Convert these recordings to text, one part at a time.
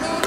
Yes.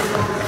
I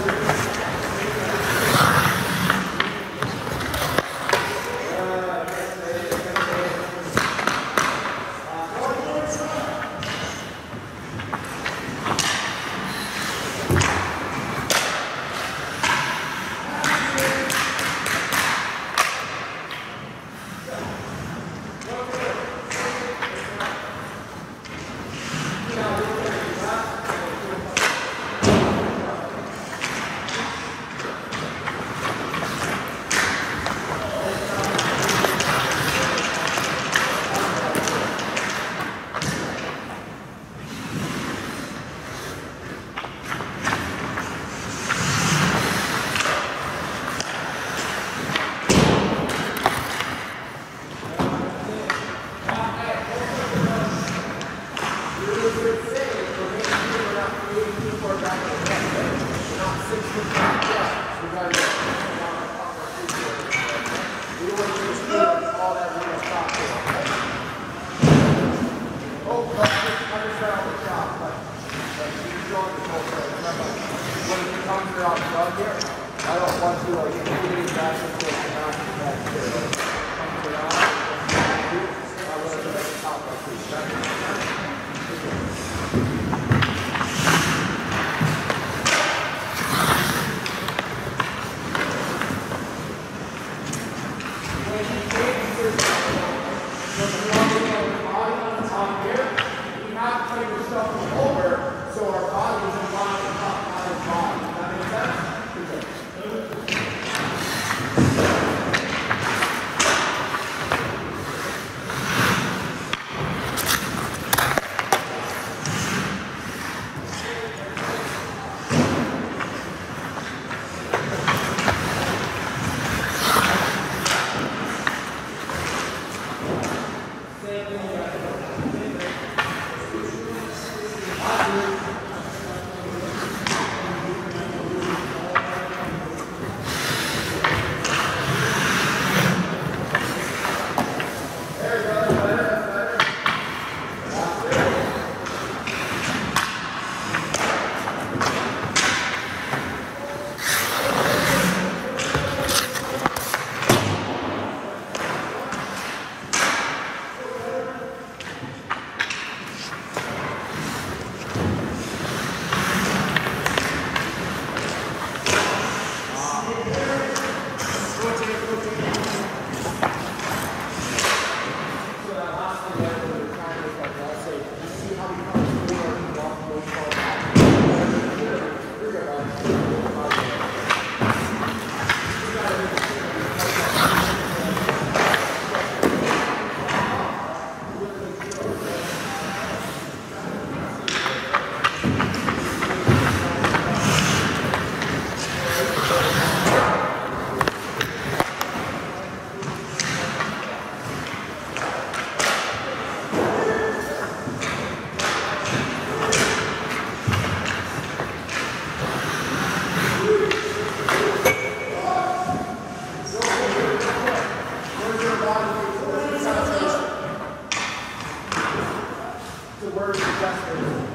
So we're suggesting